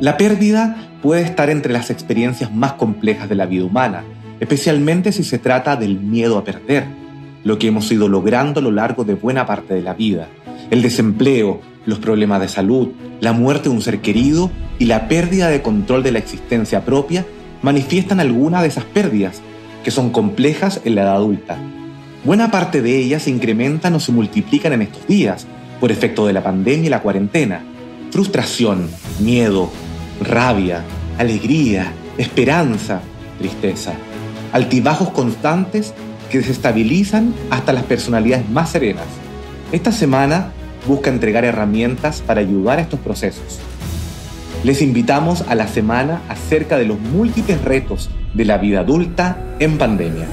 La pérdida puede estar entre las experiencias más complejas de la vida humana, especialmente si se trata del miedo a perder, lo que hemos ido logrando a lo largo de buena parte de la vida. El desempleo, los problemas de salud, la muerte de un ser querido y la pérdida de control de la existencia propia manifiestan algunas de esas pérdidas, que son complejas en la edad adulta. Buena parte de ellas se incrementan o se multiplican en estos días, por efecto de la pandemia y la cuarentena. Frustración, miedo, rabia, alegría, esperanza, tristeza. Altibajos constantes que desestabilizan hasta las personalidades más serenas. Esta semana busca entregar herramientas para ayudar a estos procesos. Les invitamos a la semana acerca de los múltiples retos de la vida adulta en pandemia.